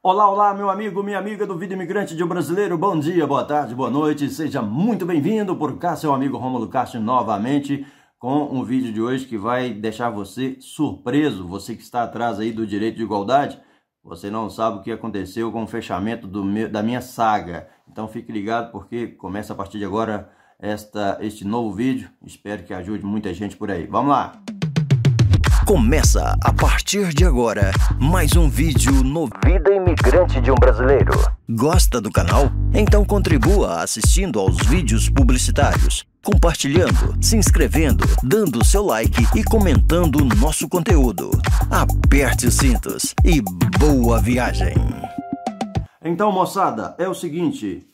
Olá, olá, meu amigo, minha amiga do Vida Imigrante de um Brasileiro. Bom dia, boa tarde, boa noite. Seja muito bem-vindo por cá, seu amigo Romulo Castro, novamente com um vídeo de hoje que vai deixar você surpreso. Você que está atrás aí do direito de igualdade, você não sabe o que aconteceu com o fechamento meu, da minha saga. Então fique ligado porque começa a partir de agora esta, este novo vídeo. Espero que ajude muita gente por aí. Vamos lá! Começa a partir de agora mais um vídeo no Vida Imigrante de um Brasileiro. Gosta do canal? Então contribua assistindo aos vídeos publicitários, compartilhando, se inscrevendo, dando seu like e comentando nosso conteúdo. Aperte os cintos e boa viagem! Então, moçada, é o seguinte.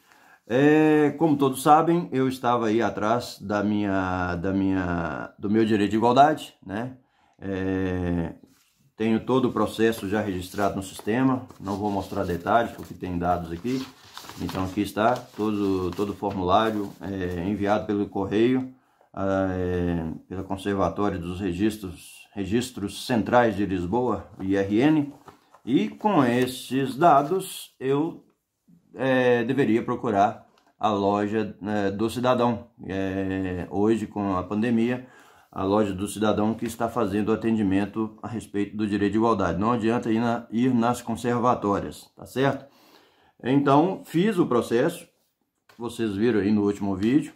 É, como todos sabem, eu estava aí atrás da minha, da minha, do meu direito de igualdade, né? É, tenho todo o processo já registrado no sistema, não vou mostrar detalhes porque tem dados aqui. Então aqui está todo, todo o formulário é, enviado pelo correio, é, pela Conservatória dos Registros, Registros Centrais de Lisboa, IRN, e com esses dados eu é, deveria procurar a loja é, do cidadão. É, hoje com a pandemia a loja do cidadão que está fazendo o atendimento a respeito do direito de igualdade. Não adianta ir, na, ir nas conservatórias, tá certo? Então, fiz o processo, vocês viram aí no último vídeo.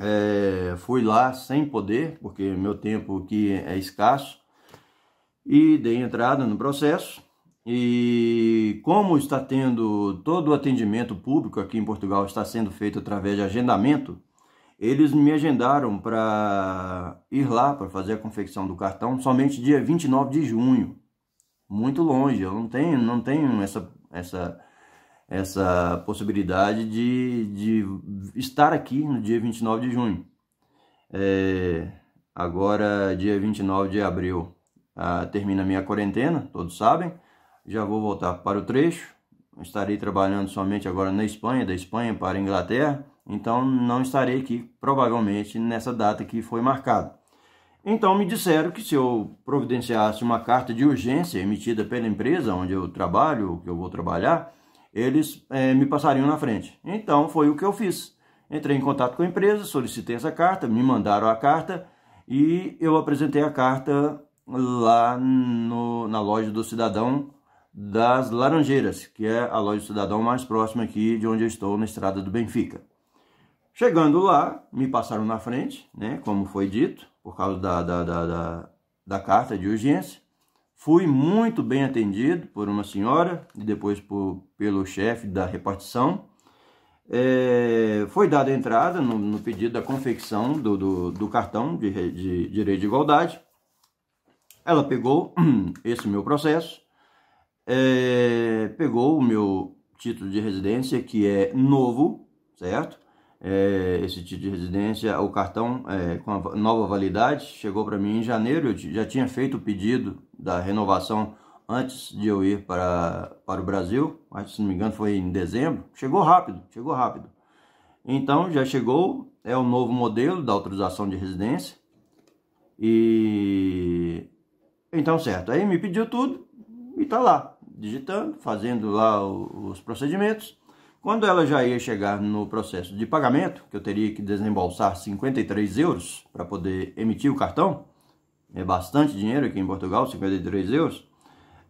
É, fui lá sem poder, porque meu tempo aqui é escasso, e dei entrada no processo. E como está tendo todo o atendimento público aqui em Portugal, está sendo feito através de agendamento, eles me agendaram para ir lá para fazer a confecção do cartão somente dia 29 de junho. Muito longe, eu não tenho, não tenho essa, essa, essa possibilidade de, de estar aqui no dia 29 de junho. É, agora, dia 29 de abril, ah, termina minha quarentena, todos sabem. Já vou voltar para o trecho. Estarei trabalhando somente agora na Espanha, da Espanha para a Inglaterra então não estarei aqui provavelmente nessa data que foi marcada. Então me disseram que se eu providenciasse uma carta de urgência emitida pela empresa onde eu trabalho, que eu vou trabalhar, eles é, me passariam na frente. Então foi o que eu fiz. Entrei em contato com a empresa, solicitei essa carta, me mandaram a carta e eu apresentei a carta lá no, na loja do cidadão das Laranjeiras, que é a loja do cidadão mais próxima aqui de onde eu estou, na estrada do Benfica. Chegando lá, me passaram na frente, né, como foi dito, por causa da, da, da, da, da carta de urgência. Fui muito bem atendido por uma senhora e depois por, pelo chefe da repartição. É, foi dada entrada no, no, pedido da confecção do, do, do cartão de, de, direito de igualdade. Ela pegou esse meu processo, é, pegou o meu título de residência, que é novo, certo? É, esse título de residência, o cartão é, com a nova validade, chegou para mim em janeiro. Eu já tinha feito o pedido da renovação antes de eu ir para, para o Brasil, mas se não me engano foi em dezembro. Chegou rápido, chegou rápido. Então já chegou, é o novo modelo da autorização de residência. E então certo, aí me pediu tudo e tá lá, digitando, fazendo lá os procedimentos. Quando ela já ia chegar no processo de pagamento, que eu teria que desembolsar 53 euros para poder emitir o cartão, é bastante dinheiro aqui em Portugal, 53 euros,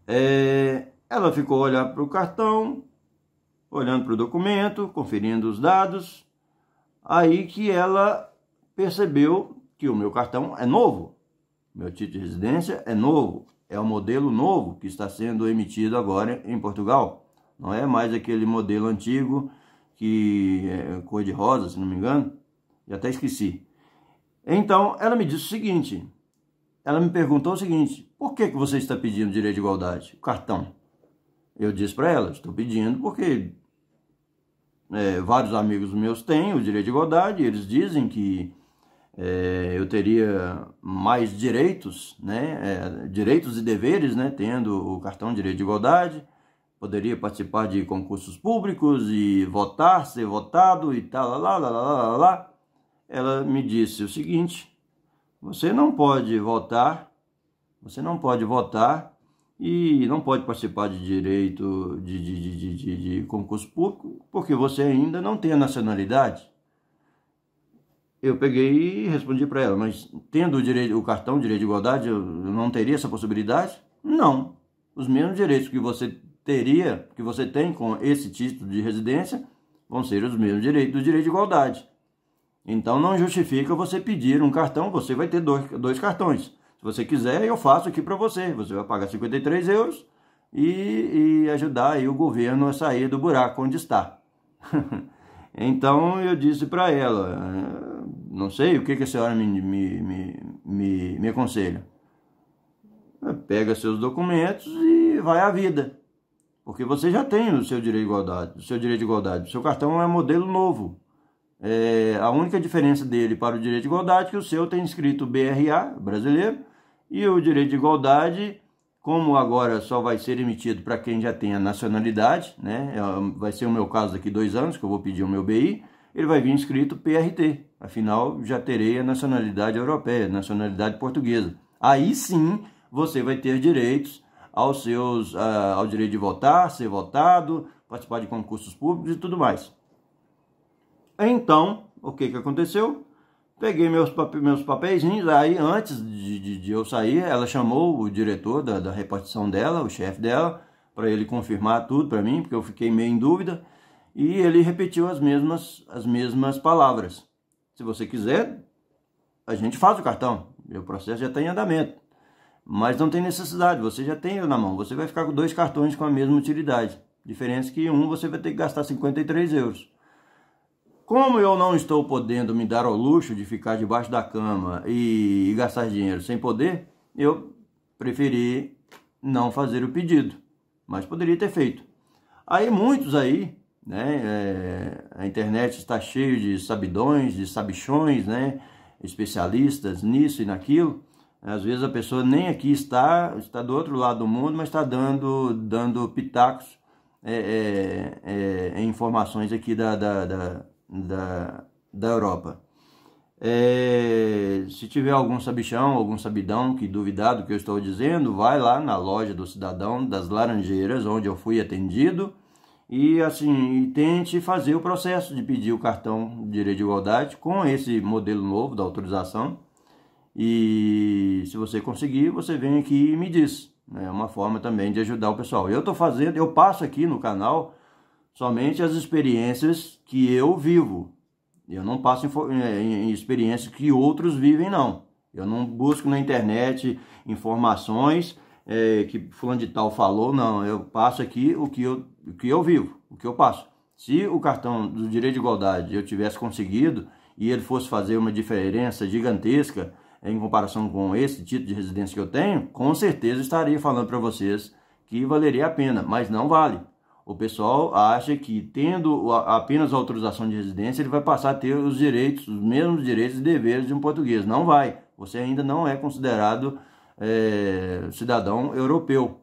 é, ela ficou olhando para o cartão, olhando para o documento, conferindo os dados, aí que ela percebeu que o meu cartão é novo, meu título de residência é novo, é o modelo novo que está sendo emitido agora em Portugal. Não é mais aquele modelo antigo que é cor de rosa, se não me engano. Já até esqueci. Então, ela me disse o seguinte. Ela me perguntou o seguinte. Por que, que você está pedindo direito de igualdade? Cartão. Eu disse para ela. Estou pedindo porque é, vários amigos meus têm o direito de igualdade. Eles dizem que é, eu teria mais direitos, né? É, direitos e deveres, né? Tendo o cartão de direito de igualdade poderia participar de concursos públicos e votar, ser votado e tal, lá, lá, lá, lá, lá, ela me disse o seguinte: você não pode votar, você não pode votar e não pode participar de direito de, de, de, de, de concurso público porque você ainda não tem a nacionalidade. Eu peguei e respondi para ela, mas tendo o, direito, o cartão direito de igualdade, eu não teria essa possibilidade? Não. Os mesmos direitos que você teria, que você tem com esse título de residência, vão ser os mesmos direitos do direito de igualdade. Então não justifica você pedir um cartão, você vai ter dois, dois cartões. Se você quiser, eu faço aqui para você. Você vai pagar 53 euros e, e ajudar o governo a sair do buraco onde está. então eu disse para ela, não sei o que, que a senhora me, me, me, me, me aconselha. Pega seus documentos e vai à vida. Porque você já tem o seu direito de igualdade. O seu direito de igualdade. O seu cartão é modelo novo. É, a única diferença dele para o direito de igualdade é que o seu tem escrito BRA, brasileiro, e o direito de igualdade, como agora só vai ser emitido para quem já tem a nacionalidade, né? É, vai ser o meu caso daqui dois anos, que eu vou pedir o meu BI, ele vai vir escrito PRT. Afinal, já terei a nacionalidade europeia, nacionalidade portuguesa. Aí sim você vai ter direitos aos seus, uh, ao direito de votar, ser votado, participar de concursos públicos e tudo mais. Então, o que, que aconteceu? Peguei meus, meus papeizinhos, aí antes de, de, de, eu sair, ela chamou o diretor da, da repartição dela, o chefe dela, para ele confirmar tudo para mim, porque eu fiquei meio em dúvida e ele repetiu as mesmas, as mesmas palavras. Se você quiser, a gente faz o cartão, o processo já está em andamento. Mas não tem necessidade, você já tem na mão, você vai ficar com dois cartões com a mesma utilidade. Diferença que um você vai ter que gastar 53 euros. Como eu não estou podendo me dar ao luxo de ficar debaixo da cama e, e gastar dinheiro sem poder, eu preferi não fazer o pedido, mas poderia ter feito. Aí muitos aí né? É, a internet está cheia de sabidões, de sabichões, né? Especialistas nisso e naquilo. Às vezes a pessoa nem aqui está, está do outro lado do mundo, mas está dando, dando pitacos é, é, é informações aqui da, da, da, da, da Europa. É, se tiver algum sabichão, algum sabidão que duvidar do que eu estou dizendo, vai lá na loja do cidadão das Laranjeiras, onde eu fui atendido e assim tente fazer o processo de pedir o cartão de direito de igualdade com esse modelo novo da autorização e se você conseguir você vem aqui e me diz né? é uma forma também de ajudar o pessoal eu estou fazendo eu passo aqui no canal somente as experiências que eu vivo eu não passo em, é, em experiências que outros vivem não eu não busco na internet informações é, que fulano de tal falou, não, eu passo aqui o que eu, o que eu vivo, o que eu passo. Se o cartão do direito de igualdade eu tivesse conseguido e ele fosse fazer uma diferença gigantesca em comparação com esse tipo de residência que eu tenho, com certeza estaria falando para vocês que valeria a pena, mas não vale. O pessoal acha que tendo apenas autorização de residência, ele vai passar a ter os direitos, os mesmos direitos e deveres de um português. Não vai. Você ainda não é considerado é, cidadão europeu,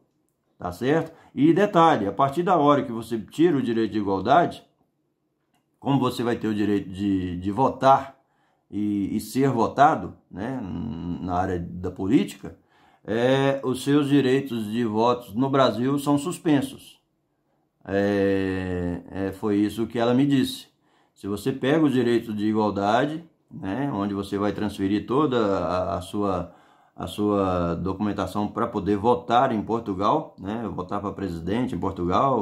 tá certo? E detalhe, a partir da hora que você tira o direito de igualdade, como você vai ter o direito de, de votar e, e ser votado, né, na área da política, é, os seus direitos de votos no Brasil são suspensos. É, é, foi isso que ela me disse. Se você pega os direitos de igualdade, né, onde você vai transferir toda a, a sua a sua documentação para poder votar em Portugal, né, votar para presidente em Portugal,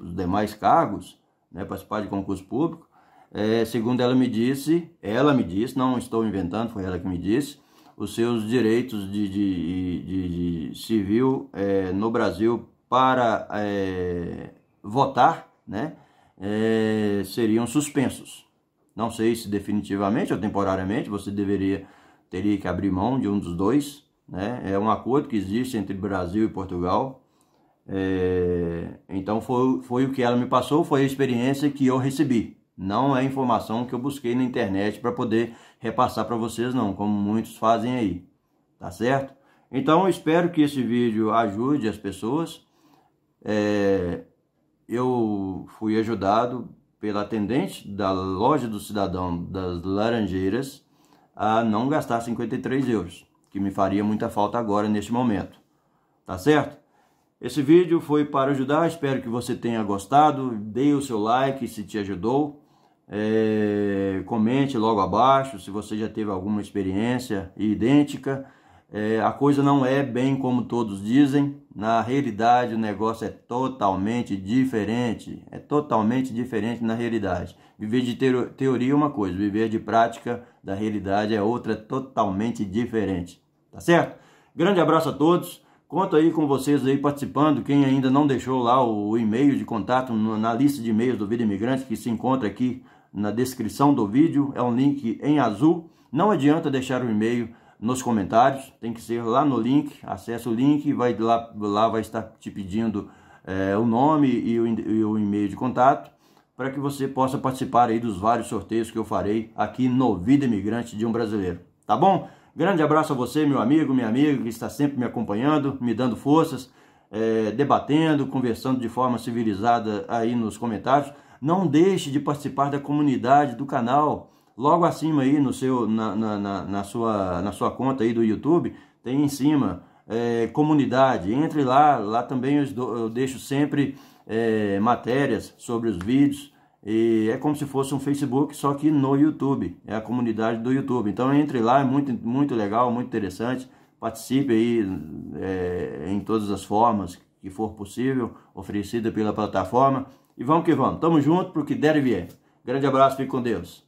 os demais cargos, né, participar de concurso público. É, segundo ela me disse, ela me disse, não estou inventando, foi ela que me disse, os seus direitos de, de, de, de civil é, no Brasil para é, votar, né, é, seriam suspensos. Não sei se definitivamente ou temporariamente você deveria teria que abrir mão de um dos dois. Né? É um acordo que existe entre Brasil e Portugal. É, então foi, foi o que ela me passou, foi a experiência que eu recebi. Não é informação que eu busquei na internet para poder repassar para vocês não, como muitos fazem aí. Tá certo? Então eu espero que esse vídeo ajude as pessoas. É, eu fui ajudado pela atendente da loja do cidadão das Laranjeiras a não gastar 53 euros, que me faria muita falta agora neste momento. Tá certo? Esse vídeo foi para ajudar, espero que você tenha gostado. Dê o seu like se te ajudou. É, comente logo abaixo se você já teve alguma experiência idêntica. É, a coisa não é bem como todos dizem. Na realidade, o negócio é totalmente diferente. É totalmente diferente na realidade. Viver de teoria é uma coisa, viver de prática da realidade é outra totalmente diferente. Tá certo? Grande abraço a todos. Conto aí com vocês aí participando. Quem ainda não deixou lá o e-mail de contato na lista de e-mails do Vida Imigrante, que se encontra aqui na descrição do vídeo, é um link em azul. Não adianta deixar o e-mail nos comentários, tem que ser lá no link. Acesse o link vai lá, lá vai estar te pedindo é, o nome e o, e o e-mail de contato para que você possa participar aí dos vários sorteios que eu farei aqui no Vida Imigrante de um Brasileiro. Tá bom? Grande abraço a você, meu amigo, minha amiga, que está sempre me acompanhando, me dando forças, é, debatendo, conversando de forma civilizada aí nos comentários. Não deixe de participar da comunidade do canal. Logo acima aí no seu, na, na, na, na sua, na sua conta aí do YouTube, tem em cima é, comunidade. Entre lá, lá também eu, eu deixo sempre é, matérias sobre os vídeos, e é como se fosse um Facebook, só que no YouTube. É a comunidade do YouTube. Então entre lá, é muito, muito legal, muito interessante. Participe aí é, em todas as formas que for possível, oferecida pela plataforma. E vamos que vamos. Tamo junto pro que der e vier. Grande abraço, fique com Deus.